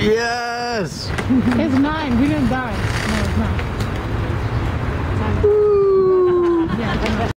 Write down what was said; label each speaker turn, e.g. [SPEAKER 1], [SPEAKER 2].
[SPEAKER 1] Yes!
[SPEAKER 2] It's nine. We didn't.